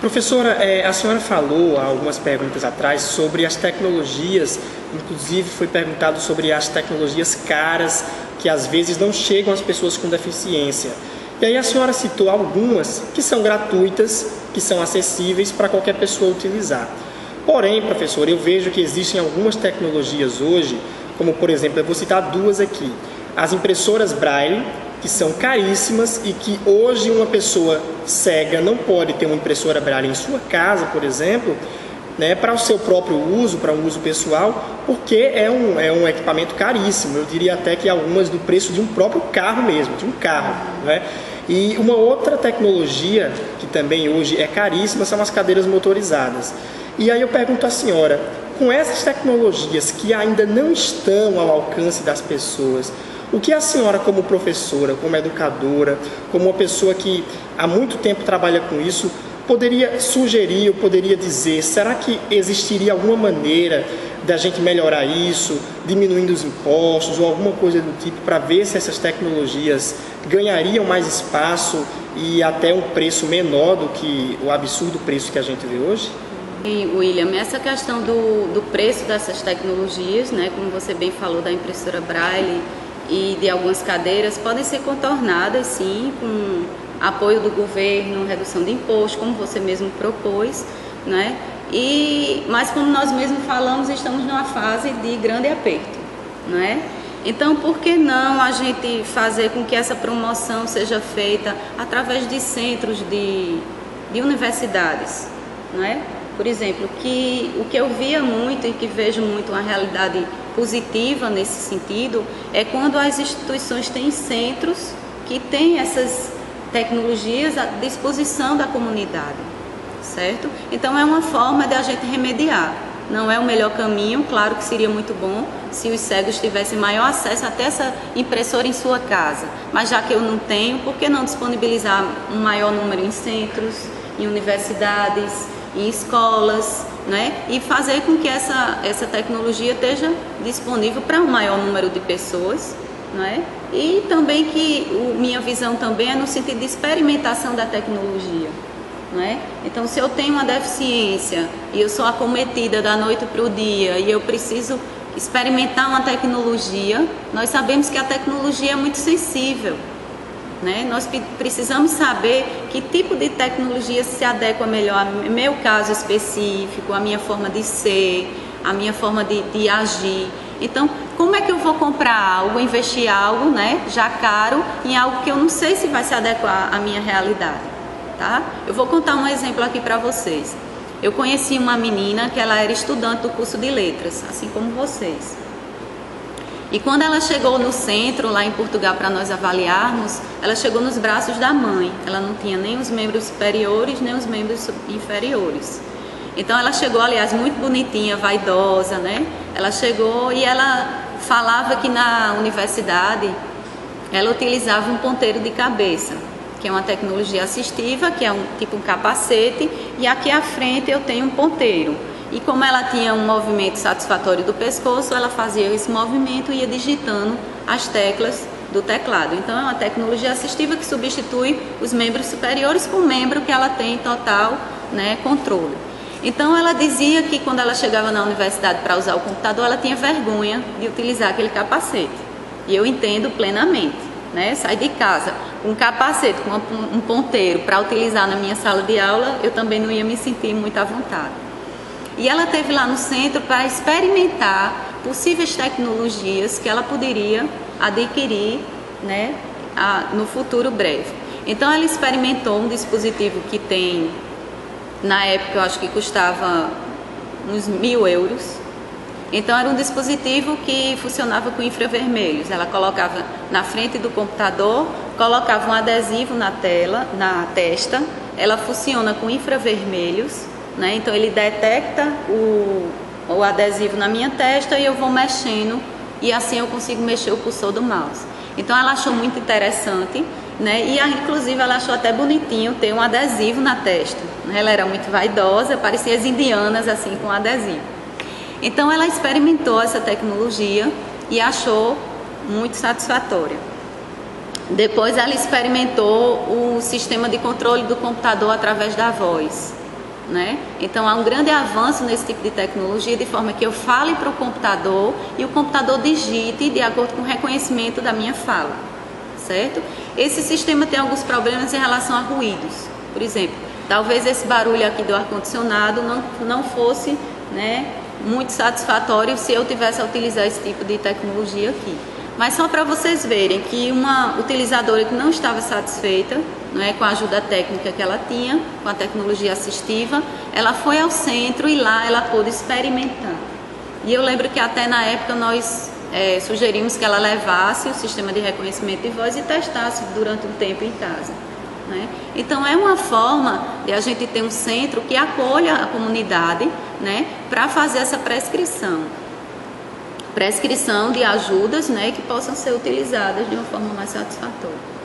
Professora, é, a senhora falou há algumas perguntas atrás sobre as tecnologias, inclusive foi perguntado sobre as tecnologias caras que às vezes não chegam às pessoas com deficiência. E aí a senhora citou algumas que são gratuitas, que são acessíveis para qualquer pessoa utilizar. Porém, professor, eu vejo que existem algumas tecnologias hoje, como por exemplo, eu vou citar duas aqui. As impressoras Braille, que são caríssimas e que hoje uma pessoa cega não pode ter uma impressora Braille em sua casa, por exemplo, né, para o seu próprio uso, para um uso pessoal, porque é um, é um equipamento caríssimo. Eu diria até que algumas do preço de um próprio carro mesmo, de um carro. Né? E uma outra tecnologia que também hoje é caríssima são as cadeiras motorizadas. E aí eu pergunto à senhora, com essas tecnologias que ainda não estão ao alcance das pessoas, o que a senhora, como professora, como educadora, como uma pessoa que há muito tempo trabalha com isso, poderia sugerir, ou poderia dizer, será que existiria alguma maneira da gente melhorar isso, diminuindo os impostos ou alguma coisa do tipo, para ver se essas tecnologias ganhariam mais espaço e até um preço menor do que o absurdo preço que a gente vê hoje? E, William, essa questão do, do preço dessas tecnologias, né, como você bem falou da impressora Braille, e de algumas cadeiras podem ser contornadas, sim, com apoio do governo, redução de imposto, como você mesmo propôs, né? E, mas como nós mesmos falamos, estamos numa fase de grande aperto, né? Então, por que não a gente fazer com que essa promoção seja feita através de centros de, de universidades, não é? Por exemplo, que o que eu via muito e que vejo muito uma realidade positiva nesse sentido é quando as instituições têm centros que têm essas tecnologias à disposição da comunidade, certo? Então é uma forma de a gente remediar. Não é o melhor caminho, claro que seria muito bom se os cegos tivessem maior acesso até essa impressora em sua casa. Mas já que eu não tenho, por que não disponibilizar um maior número em centros, em universidades, em escolas, né? e fazer com que essa, essa tecnologia esteja disponível para um maior número de pessoas. Né? E também que o, minha visão também é no sentido de experimentação da tecnologia. Né? Então, se eu tenho uma deficiência e eu sou acometida da noite para o dia e eu preciso experimentar uma tecnologia, nós sabemos que a tecnologia é muito sensível. Né? Nós precisamos saber que tipo de tecnologia se adequa melhor ao meu caso específico, à minha forma de ser, à minha forma de, de agir. Então, como é que eu vou comprar algo, investir algo, né, já caro, em algo que eu não sei se vai se adequar à minha realidade, tá? Eu vou contar um exemplo aqui para vocês. Eu conheci uma menina que ela era estudante do curso de letras, assim como vocês. E quando ela chegou no centro, lá em Portugal, para nós avaliarmos, ela chegou nos braços da mãe. Ela não tinha nem os membros superiores, nem os membros inferiores. Então ela chegou, aliás, muito bonitinha, vaidosa, né? Ela chegou e ela falava que na universidade ela utilizava um ponteiro de cabeça, que é uma tecnologia assistiva, que é um tipo um capacete, e aqui à frente eu tenho um ponteiro. E como ela tinha um movimento satisfatório do pescoço, ela fazia esse movimento e ia digitando as teclas do teclado. Então é uma tecnologia assistiva que substitui os membros superiores com o membro que ela tem total né, controle. Então ela dizia que quando ela chegava na universidade para usar o computador, ela tinha vergonha de utilizar aquele capacete. E eu entendo plenamente. Né? Sai de casa com um capacete, com um ponteiro para utilizar na minha sala de aula, eu também não ia me sentir muito à vontade. E ela teve lá no centro para experimentar possíveis tecnologias que ela poderia adquirir né, a, no futuro breve. Então ela experimentou um dispositivo que tem, na época eu acho que custava uns mil euros. Então era um dispositivo que funcionava com infravermelhos. Ela colocava na frente do computador, colocava um adesivo na tela, na testa. Ela funciona com infravermelhos né? Então ele detecta o, o adesivo na minha testa e eu vou mexendo e assim eu consigo mexer o cursor do mouse. Então ela achou muito interessante, né? E inclusive ela achou até bonitinho ter um adesivo na testa. Né? Ela era muito vaidosa, parecia as indianas assim com adesivo. Então ela experimentou essa tecnologia e achou muito satisfatória. Depois ela experimentou o sistema de controle do computador através da voz Né? Então há um grande avanço nesse tipo de tecnologia, de forma que eu fale para o computador e o computador digite de acordo com o reconhecimento da minha fala, certo? Esse sistema tem alguns problemas em relação a ruídos. Por exemplo, talvez esse barulho aqui do ar-condicionado não, não fosse né, muito satisfatório se eu tivesse a utilizar esse tipo de tecnologia aqui. Mas só para vocês verem que uma utilizadora que não estava satisfeita não é, com a ajuda técnica que ela tinha, com a tecnologia assistiva, ela foi ao centro e lá ela pôde experimentar. E eu lembro que até na época nós é, sugerimos que ela levasse o sistema de reconhecimento de voz e testasse durante um tempo em casa. Né? Então é uma forma de a gente ter um centro que acolha a comunidade né, para fazer essa prescrição prescrição de ajudas né, que possam ser utilizadas de uma forma mais satisfatória.